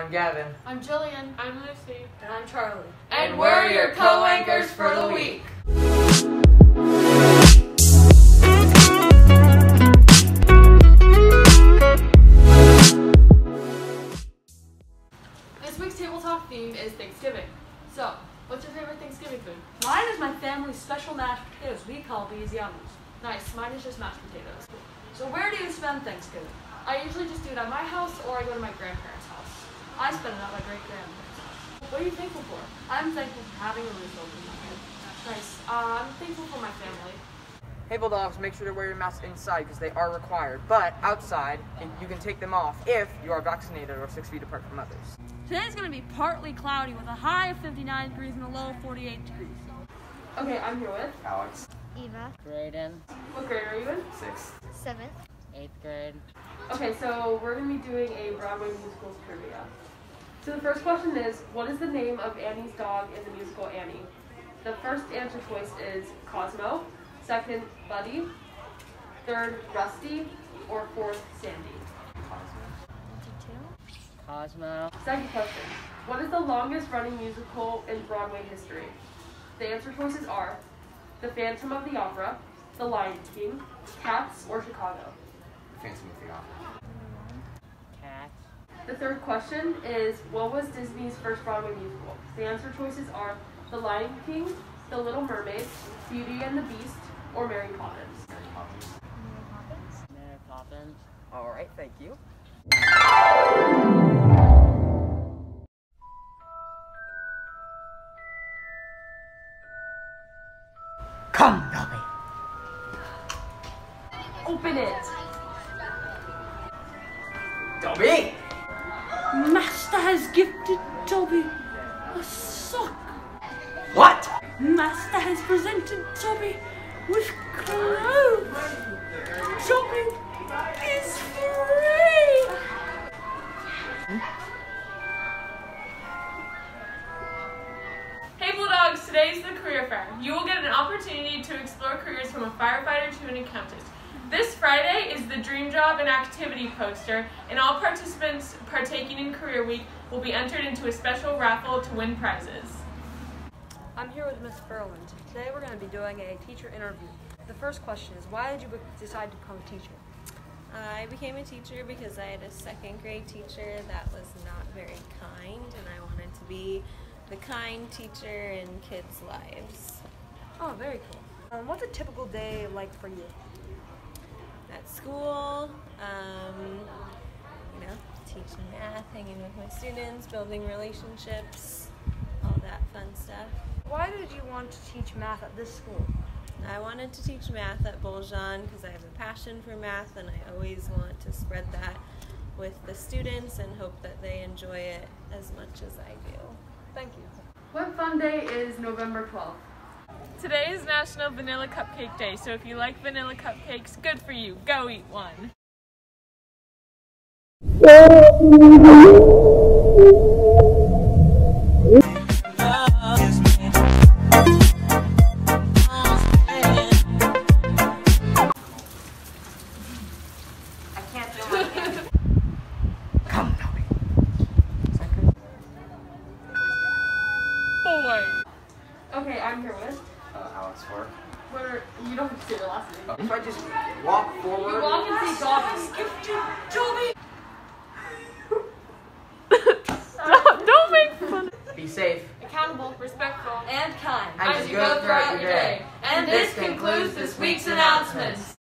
I'm Gavin. I'm Jillian. I'm Lucy. And I'm Charlie. And we're your co-anchors for the week. This week's table talk theme is Thanksgiving. So, what's your favorite Thanksgiving food? Mine is my family's special mashed potatoes. We call these yummies. Nice. Mine is just mashed potatoes. So where do you spend Thanksgiving? I usually just do it at my house or I go to my grandparents' house. I spend it at my great grandparents' What are you thankful for? I'm thankful for having a roof over my head. Nice. Uh, I'm thankful for my family. Hey Bulldogs, make sure to wear your masks inside because they are required. But outside, you can take them off if you are vaccinated or six feet apart from others. Today's going to be partly cloudy with a high of 59 degrees and a low of 48 degrees. Okay, I'm here with. Alex. Eva, Graydon, What grade are you in? Sixth, seventh. eighth grade. Okay, so we're gonna be doing a Broadway musicals trivia. So the first question is, what is the name of Annie's dog in the musical Annie? The first answer choice is Cosmo, second Buddy, third Rusty, or fourth Sandy. Twenty-two. Cosmo, Second question, what is the longest running musical in Broadway history? The answer choices are The Phantom of the Opera, The Lion King, Cats, or Chicago. The Phantom of the Opera. cat, The third question is what was Disney's first Broadway musical? The answer choices are The Lion King, The Little Mermaid, Beauty and the Beast, or Mary Poppins. Mary Poppins. Mary Poppins, All right, thank you. Come, Dobby. Open it! Dobby! Master has gifted Dobby a sock. What? Master has presented Dobby with clothes. Dobby is free. Hey Bulldogs, today is the career fair. You will get an opportunity to explore careers from a firefighter to an accountant. This Friday is the Dream Job and Activity poster, and all participants partaking in Career Week will be entered into a special raffle to win prizes. I'm here with Miss Ferland. Today we're going to be doing a teacher interview. The first question is why did you decide to become a teacher? I became a teacher because I had a second grade teacher that was not very kind, and I wanted to be the kind teacher in kids' lives. Oh, very cool. Um, what's a typical day like for you? At school, um, you know, teaching math, hanging with my students, building relationships, all that fun stuff. Why did you want to teach math at this school? I wanted to teach math at Boljan because I have a passion for math and I always want to spread that with the students and hope that they enjoy it as much as I do. Thank you. What fun day is November 12th? Today is National Vanilla Cupcake Day, so if you like vanilla cupcakes, good for you. Go eat one. Okay, I'm here with. Uh, Alex Ford. What are, you don't have to say your last name. If I just walk forward. You walk and say Dobby. Stop, don't make fun. Be safe. Accountable, respectful, And kind. And as you go throughout your day. And this concludes this week's announcements.